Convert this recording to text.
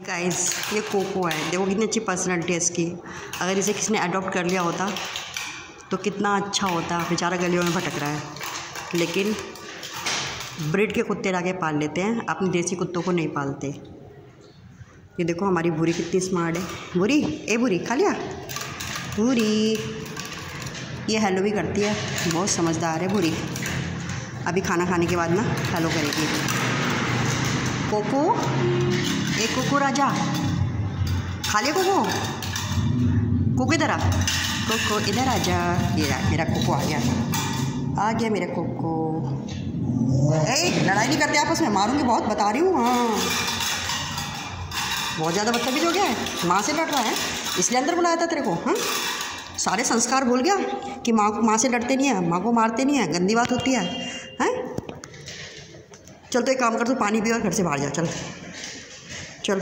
Guys ये cocoa है। देखो कितनी अच्छी पर्सनैलिटी है इसकी। अगर इसे किसी ने अडॉप्ट कर लिया होता तो कितना अच्छा होता। बेचारा गलियों में भटक रहा है। लेकिन ब्रिड के कुत्ते लाके पाल लेते हैं, अपने देसी कुत्तों को नहीं पालते। ये देखो हमारी बुरी कितनी स्मार्ट है। बुरी ए बुरी खा लिया? बुरी ये हेलो भी करती है। बहुत समझदार है बुरी अभी खाना खाने के बाद ना हेलो करेगी। कोको ए कोको राजा खा लिया कोको कोको इधर आ कोको इधर आ जा ये रहा मेरा कोको आ गया आ गया मेरा कोको ए लड़ाई नहीं करते आपस में मारूँगी बहुत बता रही हूँ हाँ बहुत ज़्यादा बदतमीज हो गया है माँ से लड़ रहा है इसलिए अंदर बुलाया था तेरे को हाँ सारे संस्कार भूल गया कि माँ माँ से लड़ते नहीं है माँ को मारते नहीं है गंदी बात होती है हैं चल तो एक काम कर तो पानी पी और घर से बाहर जा चल चल।